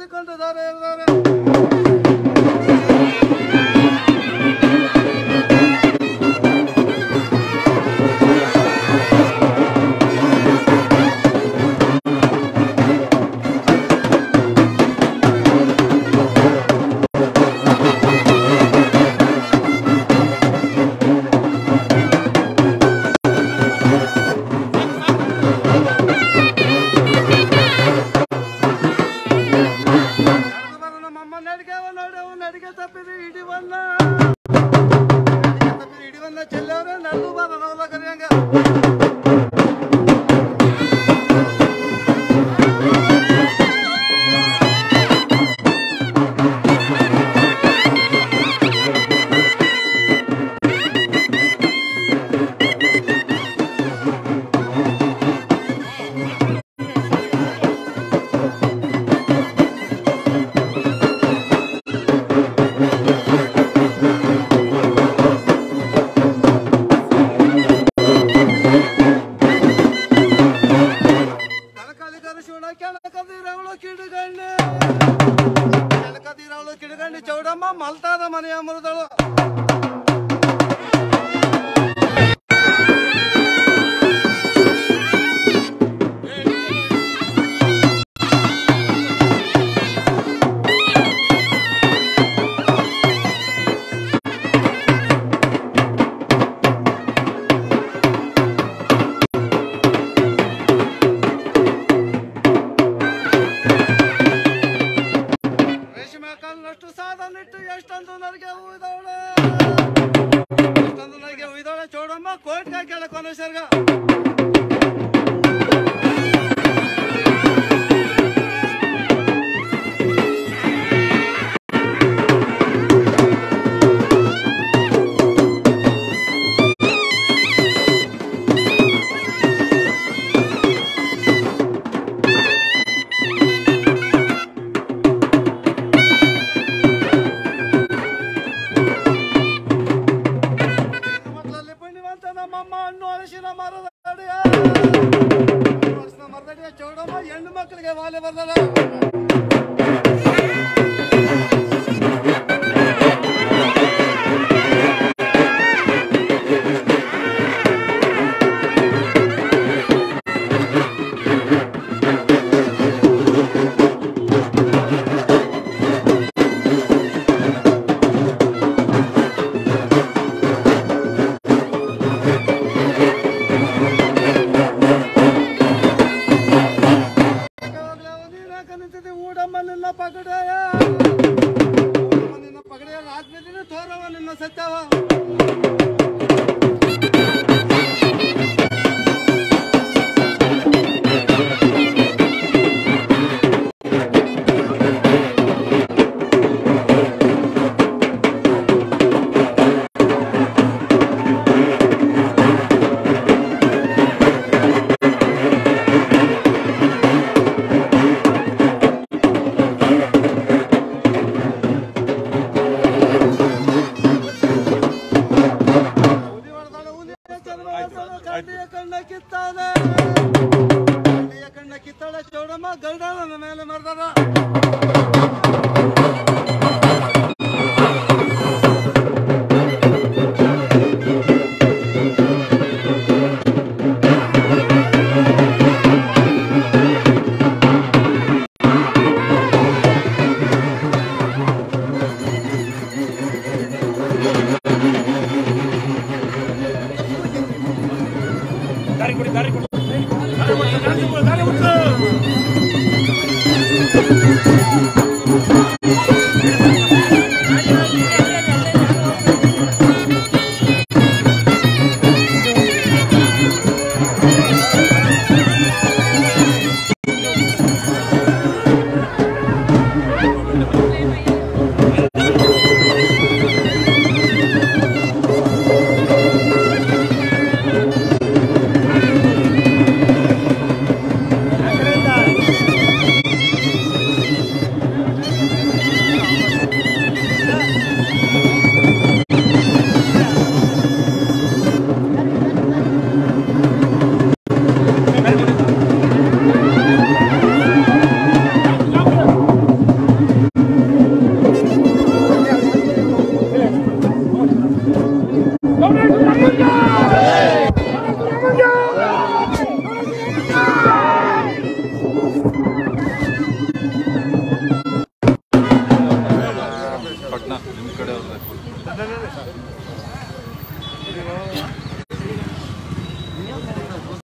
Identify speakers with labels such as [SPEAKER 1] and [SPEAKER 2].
[SPEAKER 1] Sıkıldı da ಮಕ್ಕಳಿಗೆ ವಾಲೆ ಬರ್ದಳ